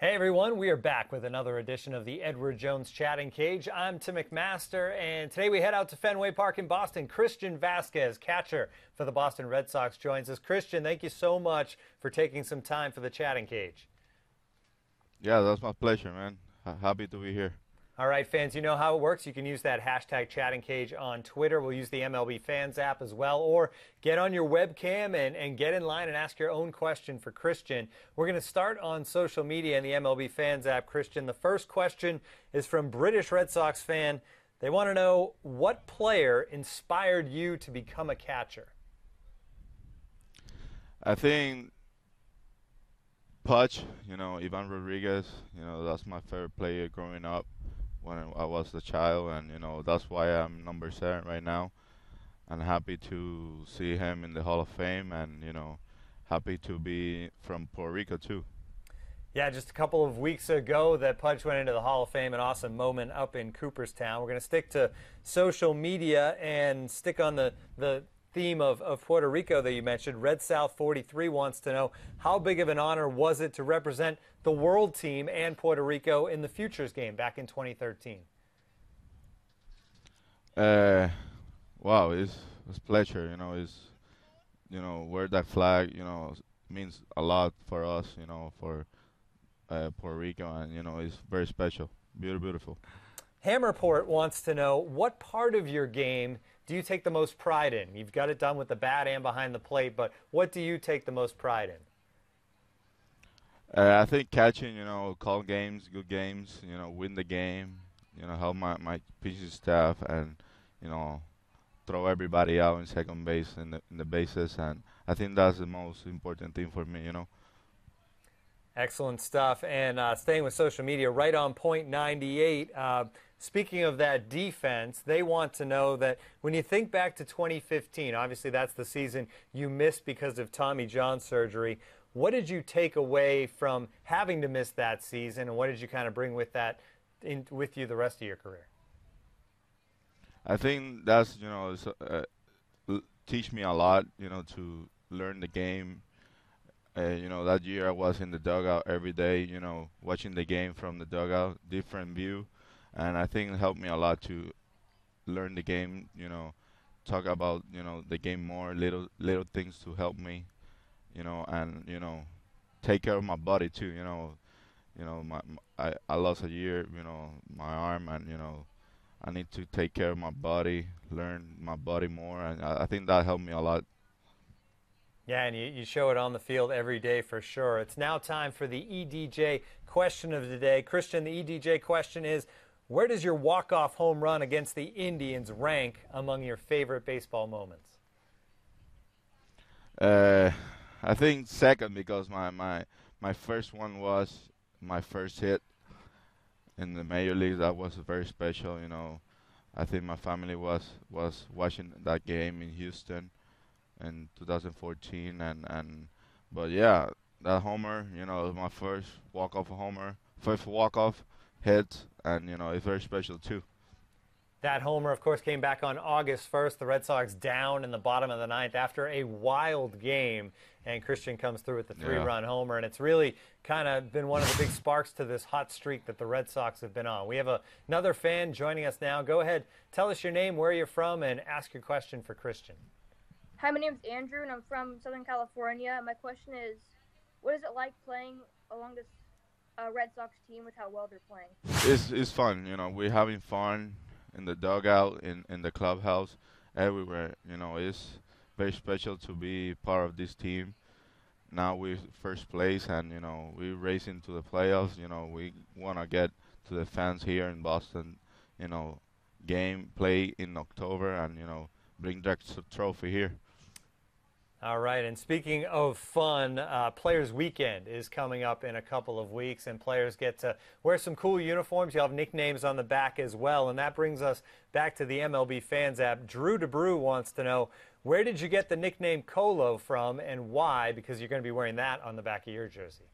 Hey everyone, we are back with another edition of the Edward Jones Chatting Cage. I'm Tim McMaster, and today we head out to Fenway Park in Boston. Christian Vazquez, catcher for the Boston Red Sox, joins us. Christian, thank you so much for taking some time for the Chatting Cage. Yeah, that's my pleasure, man. Happy to be here. All right, fans, you know how it works. You can use that hashtag chatting cage on Twitter. We'll use the MLB fans app as well, or get on your webcam and, and get in line and ask your own question for Christian. We're going to start on social media and the MLB fans app, Christian. The first question is from British Red Sox fan. They want to know what player inspired you to become a catcher? I think Pudge, you know, Ivan Rodriguez, you know, that's my favorite player growing up when I was a child, and you know that's why I'm number seven right now. I'm happy to see him in the Hall of Fame, and you know, happy to be from Puerto Rico too. Yeah, just a couple of weeks ago that Pudge went into the Hall of Fame, an awesome moment up in Cooperstown. We're going to stick to social media and stick on the, the theme of, of Puerto Rico that you mentioned. Red South 43 wants to know how big of an honor was it to represent the world team and Puerto Rico in the Futures game back in 2013? Uh, wow, it's it's pleasure. You know, it's you know wear that flag. You know, means a lot for us. You know, for uh, Puerto Rico, and you know, it's very special. Beautiful, beautiful. Hammerport wants to know what part of your game do you take the most pride in? You've got it done with the bat and behind the plate, but what do you take the most pride in? Uh, I think catching, you know, call games, good games, you know, win the game, you know, help my my pitching staff, and you know, throw everybody out in second base in the in the bases, and I think that's the most important thing for me, you know. Excellent stuff. And uh, staying with social media, right on point 98. Uh, speaking of that defense, they want to know that when you think back to 2015, obviously that's the season you missed because of Tommy John surgery. What did you take away from having to miss that season, and what did you kind of bring with that in, with you the rest of your career? I think that's you know uh, teach me a lot. You know to learn the game uh, you know, that year I was in the dugout every day, you know, watching the game from the dugout, different view, and I think it helped me a lot to learn the game, you know, talk about, you know, the game more, little little things to help me, you know, and, you know, take care of my body too, you know. You know, my, my I, I lost a year, you know, my arm and, you know, I need to take care of my body, learn my body more and I, I think that helped me a lot yeah, and you, you show it on the field every day for sure. It's now time for the EDJ question of the day. Christian, the EDJ question is Where does your walk off home run against the Indians rank among your favorite baseball moments? Uh, I think second because my, my, my first one was my first hit in the major leagues. That was very special, you know. I think my family was was watching that game in Houston in 2014, and and but yeah, that homer, you know, my first walk off homer, first walk off hit, and you know, it's very special too. That homer, of course, came back on August 1st. The Red Sox down in the bottom of the ninth after a wild game, and Christian comes through with the three-run yeah. homer, and it's really kind of been one of the big sparks to this hot streak that the Red Sox have been on. We have a, another fan joining us now. Go ahead, tell us your name, where you're from, and ask your question for Christian. Hi, my name is Andrew, and I'm from Southern California. My question is, what is it like playing along this uh, Red Sox team with how well they're playing? It's it's fun. You know, we're having fun in the dugout, in in the clubhouse, everywhere. You know, it's very special to be part of this team. Now we're first place, and you know we're racing to the playoffs. You know, we want to get to the fans here in Boston. You know, game play in October, and you know bring that trophy here. All right, and speaking of fun, uh, Players Weekend is coming up in a couple of weeks, and players get to wear some cool uniforms. You'll have nicknames on the back as well, and that brings us back to the MLB Fans app. Drew DeBrew wants to know where did you get the nickname Colo from, and why? Because you're going to be wearing that on the back of your jersey.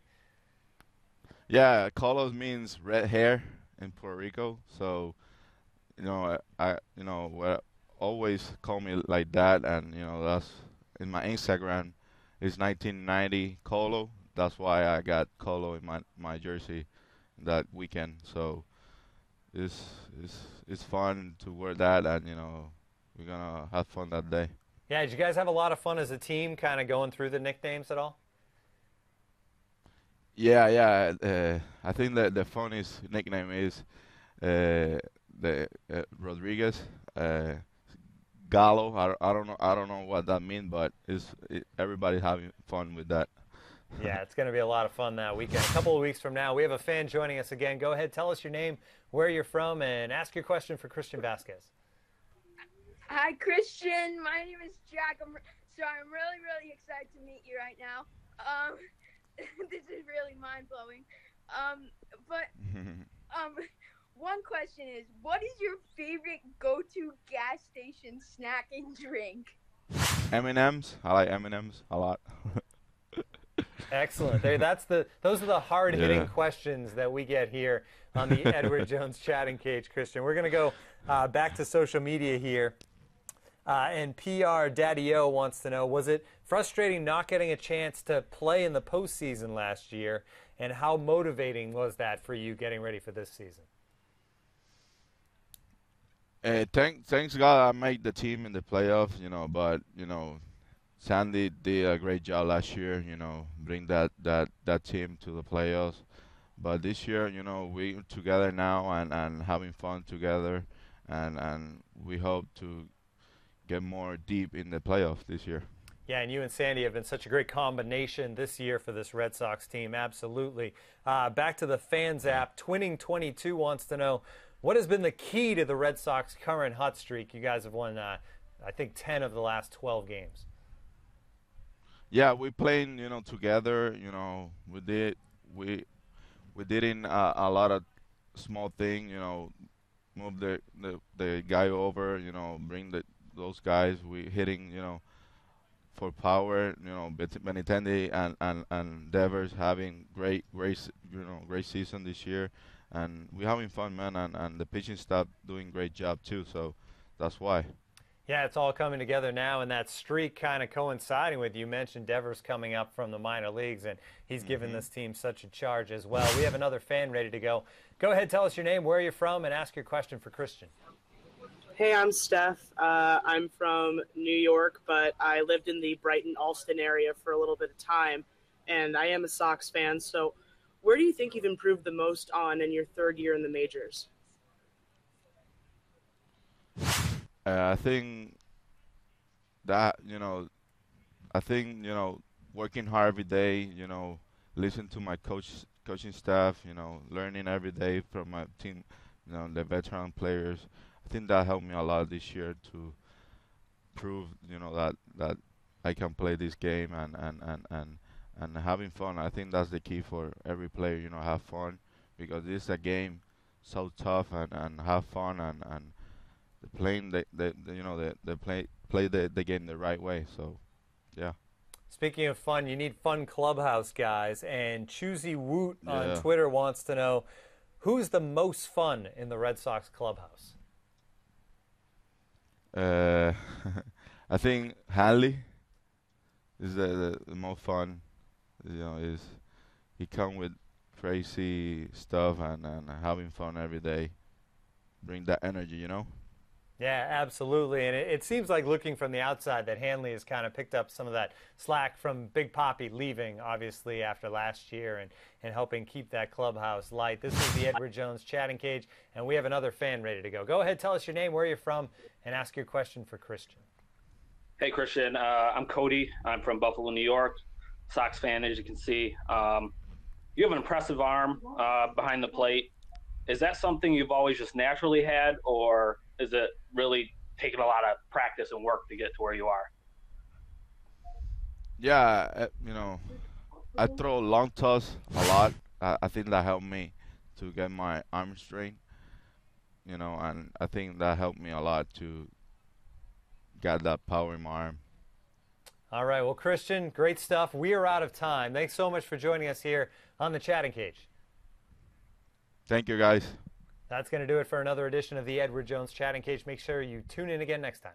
Yeah, Colo means red hair in Puerto Rico, so you know I, I you know always call me like that, and you know that's in my Instagram is 1990 Colo, that's why I got Colo in my my jersey that weekend. So it's it's it's fun to wear that, and you know we're gonna have fun that day. Yeah, did you guys have a lot of fun as a team, kind of going through the nicknames at all? Yeah, yeah. Uh, I think that the funniest nickname is uh, the uh, Rodriguez uh, Gallo. I, I don't know. I don't know what that means, but it's it, everybody having fun with that. yeah, it's going to be a lot of fun that weekend. A couple of weeks from now, we have a fan joining us again. Go ahead, tell us your name, where you're from, and ask your question for Christian Vazquez. Hi, Christian. My name is Jack. I'm so I'm really, really excited to meet you right now. Um, this is really mind blowing. Um, but um, one question is, what is your favorite go-to gas station snack and drink? M and M's. I like M and M's a lot. Excellent. There, that's the. Those are the hard-hitting Yeah. questions that we get here on the Edward Jones chatting cage, Christian. We're going to go uh, back to social media here. Uh, and PR Daddy O wants to know: Was it frustrating not getting a chance to play in the postseason last year, and how motivating was that for you getting ready for this season? Uh, thank, thanks God I made the team in the playoffs, you know, but you know, Sandy did a great job last year, you know, bring that that that team to the playoffs. But this year, you know, we together now and and having fun together, and and we hope to get more deep in the playoffs this year. Yeah, and you and Sandy have been such a great combination this year for this Red Sox team. Absolutely. Uh, back to the fans app. Twinning22 wants to know what has been the key to the Red Sox current hot streak? You guys have won, uh, I think, 10 of the last 12 games. Yeah, we playing, you know, together. You know, we did we we did in uh, a lot of small thing. You know, move the, the the guy over. You know, bring the those guys. We hitting. You know, for power. You know, Benintendi and and and Devers having great great you know great season this year, and we're having fun, man. And and the pitching staff doing great job too. So that's why. Yeah, it's all coming together now, and that streak kind of coinciding with you mentioned Devers coming up from the minor leagues, and he's given this team such a charge as well. We have another fan ready to go. Go ahead, tell us your name, where you're from, and ask your question for Christian. Hey, I'm Steph. Uh, I'm from New York, but I lived in the Brighton Allston area for a little bit of time, and I am a Sox fan. So, where do you think you've improved the most on in your third year in the majors? Uh, I think that you know, I think you know, working hard every day. You know, listen to my coach, coaching staff. You know, learning every day from my team. You know, the veteran players. I think that helped me a lot this year to prove. You know that that I can play this game and and and and and having fun. I think that's the key for every player. You know, have fun because this is a game so tough and and have fun and and the playing the, the, the you know the, the play play the, the game the right way. So yeah. Speaking of fun, you need fun clubhouse guys. And Choosy Woot on Yeah. Twitter wants to know who's the most fun in the Red Sox clubhouse. Uh, I think Hanley is the, the, the most fun. You know, is he come with crazy stuff and, and having fun every day. Bring that energy, you know. Yeah, absolutely. And it, it seems like looking from the outside that Hanley has kind of picked up some of that slack from Big Poppy leaving, obviously, after last year and, and helping keep that clubhouse light. This is the Edward Jones chatting cage, and we have another fan ready to go. Go ahead, tell us your name, where you're from, and ask your question for Christian. Hey, Christian. Uh, I'm Cody. I'm from Buffalo, New York. Sox fan, as you can see. Um, you have an impressive arm uh, behind the plate. Is that something you've always just naturally had, or is it really taking a lot of practice and work to get to where you are? Yeah, uh, you know, I throw long toss a lot. I, I think that helped me to get my arm strength. You know, and I think that helped me a lot to get that power in my arm. All right, well, Christian, great stuff. We are out of time. Thanks so much for joining us here on the chatting cage. Thank you, guys. That's going to do it for another edition of the Edward Jones Chatting Cage. Make sure you tune in again next time.